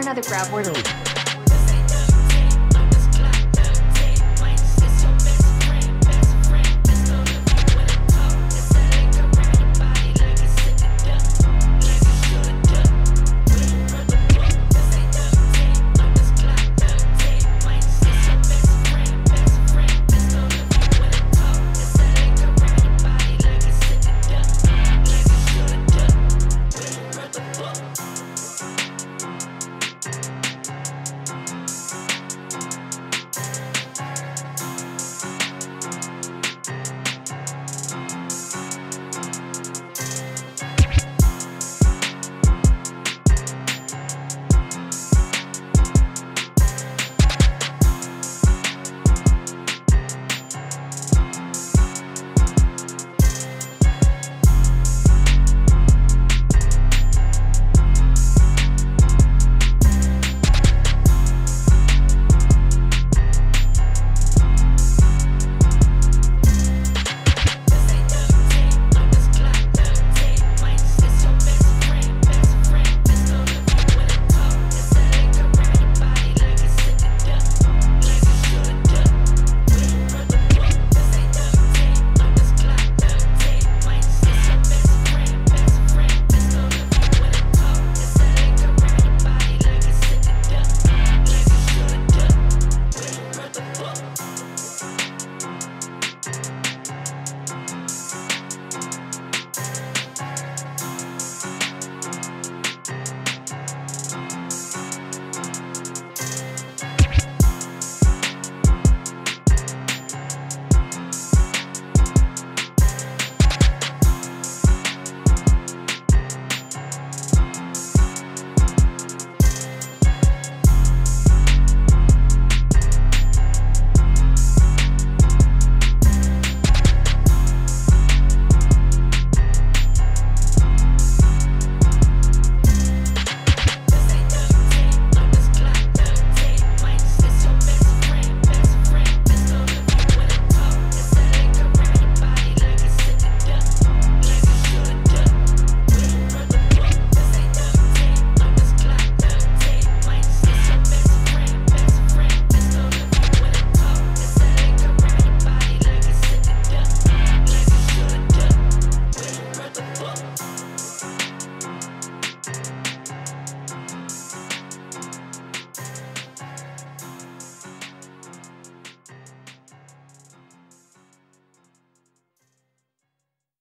another grab word.